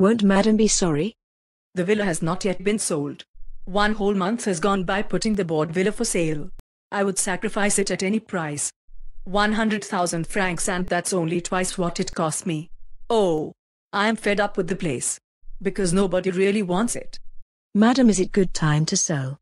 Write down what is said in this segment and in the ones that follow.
Won't madam be sorry? The villa has not yet been sold. One whole month has gone by putting the board villa for sale. I would sacrifice it at any price. 100,000 francs and that's only twice what it cost me. Oh, I am fed up with the place. Because nobody really wants it. Madam, is it good time to sell?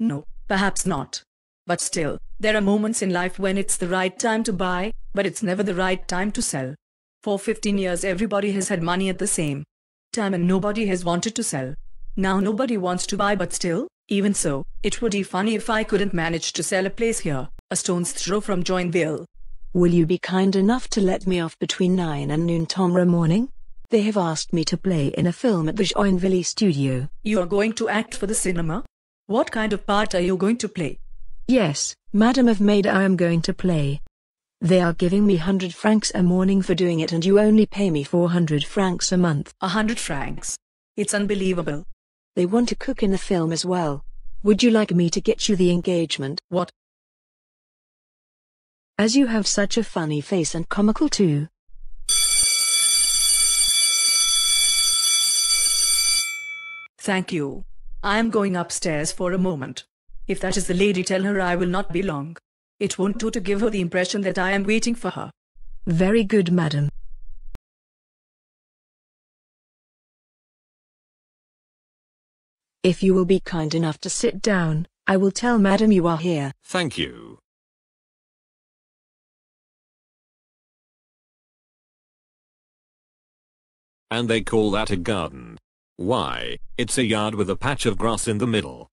No, perhaps not. But still, there are moments in life when it's the right time to buy, but it's never the right time to sell. For 15 years everybody has had money at the same time and nobody has wanted to sell. Now nobody wants to buy but still, even so, it would be funny if I couldn't manage to sell a place here, a stone's throw from Joinville. Will you be kind enough to let me off between 9 and noon tomorrow morning? They have asked me to play in a film at the Joinville studio. You are going to act for the cinema? What kind of part are you going to play? Yes, Madam of Maid I am going to play. They are giving me 100 francs a morning for doing it and you only pay me 400 francs a month. A hundred francs. It's unbelievable. They want to cook in the film as well. Would you like me to get you the engagement? What? As you have such a funny face and comical too. Thank you. I am going upstairs for a moment. If that is the lady tell her I will not be long. It won't do to give her the impression that I am waiting for her. Very good, madam. If you will be kind enough to sit down, I will tell madam you are here. Thank you. And they call that a garden. Why, it's a yard with a patch of grass in the middle.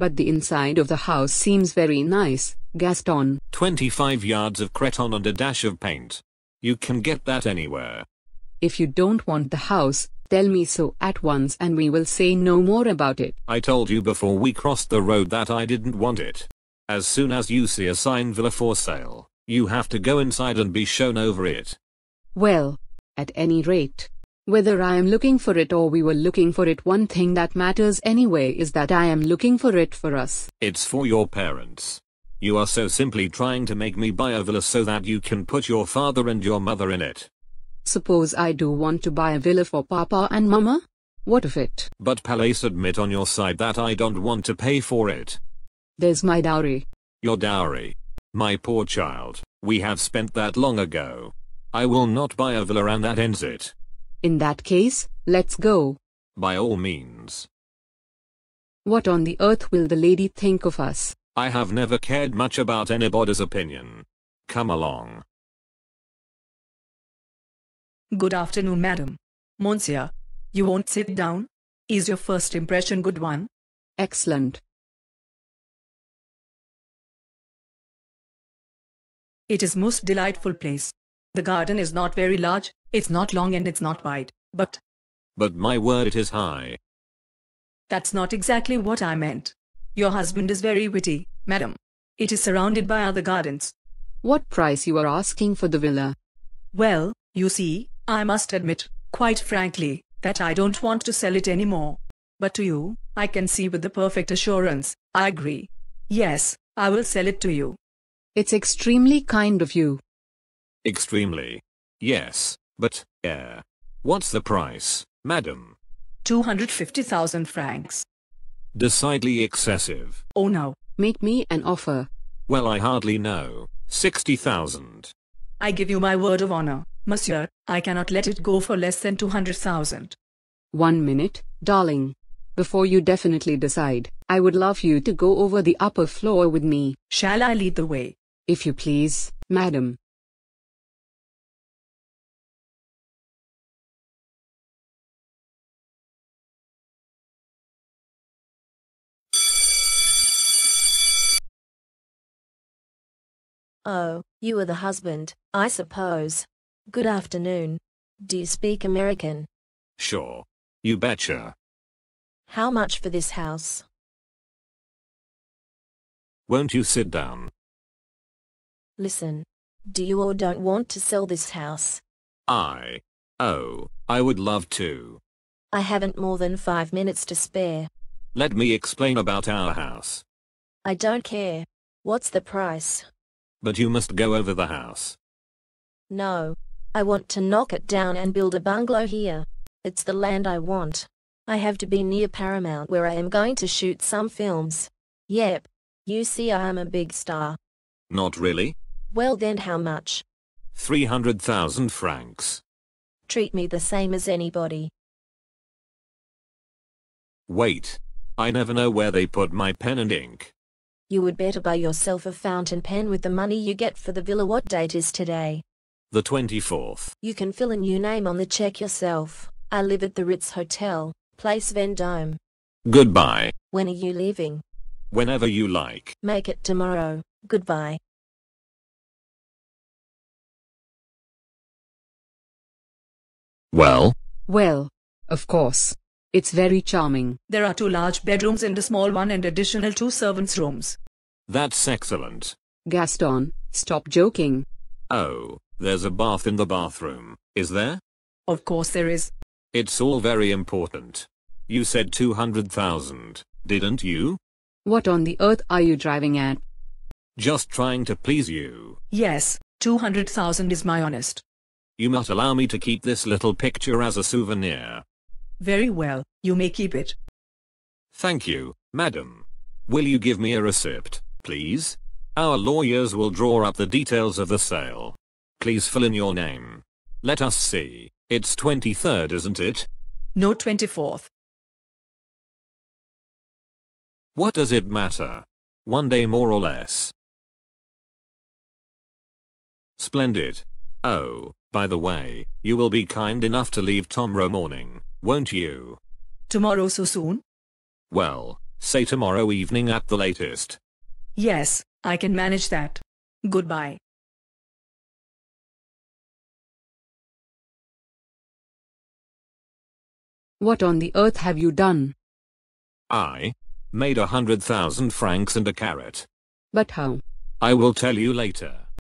But the inside of the house seems very nice, Gaston. 25 yards of cretonne and a dash of paint. You can get that anywhere. If you don't want the house, tell me so at once and we will say no more about it. I told you before we crossed the road that I didn't want it. As soon as you see a sign villa for sale, you have to go inside and be shown over it. Well, at any rate, whether I am looking for it or we were looking for it, one thing that matters anyway is that I am looking for it for us. It's for your parents. You are so simply trying to make me buy a villa so that you can put your father and your mother in it. Suppose I do want to buy a villa for Papa and Mama? What of it? But Palace admit on your side that I don't want to pay for it. There's my dowry. Your dowry. My poor child, we have spent that long ago. I will not buy a villa and that ends it. In that case, let's go. By all means. What on the earth will the lady think of us? I have never cared much about anybody's opinion. Come along. Good afternoon, madam. Monsieur, you won't sit down? Is your first impression good one? Excellent. It is most delightful place. The garden is not very large, it's not long and it's not wide, but But my word it is high. that's not exactly what I meant. Your husband is very witty, madam. It is surrounded by other gardens. What price you are asking for the villa? Well, you see, I must admit, quite frankly, that I don't want to sell it anymore. But to you, I can see with the perfect assurance, I agree. Yes, I will sell it to you. It's extremely kind of you. Extremely. Yes, but, yeah. What's the price, madam? 250,000 francs. Decidedly excessive. Oh no, Make me an offer. Well, I hardly know. 60,000. I give you my word of honor, monsieur, I cannot let it go for less than 200,000. One minute, darling. Before you definitely decide, I would love you to go over the upper floor with me, Shall I lead the way? if you please, madam. Oh, you are the husband, I suppose. Good afternoon. Do you speak American? Sure. You betcha. How much for this house? Won't you sit down? Listen. Do you or don't want to sell this house? I. Oh, I would love to. I haven't more than five minutes to spare. Let me explain about our house. I don't care. What's the price? But you must go over the house. No. I want to knock it down and build a bungalow here. It's the land I want. I have to be near Paramount where I am going to shoot some films. Yep. You see, I am a big star. Not really. Well, then, how much? 300,000 francs. Treat me the same as anybody. Wait. I never know where they put my pen and ink. You would better buy yourself a fountain pen with the money you get for the villa. What date is today? The 24th. You can fill in your name on the check yourself. I live at the Ritz Hotel, Place Vendome. Goodbye. When are you leaving? Whenever you like. Make it tomorrow. Goodbye. Well, Well, of course. It's very charming. There are two large bedrooms and a small one and additional two servants' rooms. that's excellent. Gaston, stop joking. Oh, there's a bath in the bathroom, is there? Of course there is. It's all very important. You said 200,000, didn't you? What on the earth are you driving at? Just trying to please you. Yes, 200,000 is my honest. You must allow me to keep this little picture as a souvenir. Very well, you may keep it. Thank you, madam. Will you give me a receipt, please? Our lawyers will draw up the details of the sale. Please fill in your name. Let us see. It's 23rd, isn't it? No 24th. What does it matter? One day more or less. Splendid. Oh, by the way, you will be kind enough to leave tomorrow morning, won't you? Tomorrow so soon? Well, say tomorrow evening at the latest. Yes, I can manage that. Goodbye. What on the earth have you done? I made a hundred thousand francs and a Corot. But how? I will tell you later.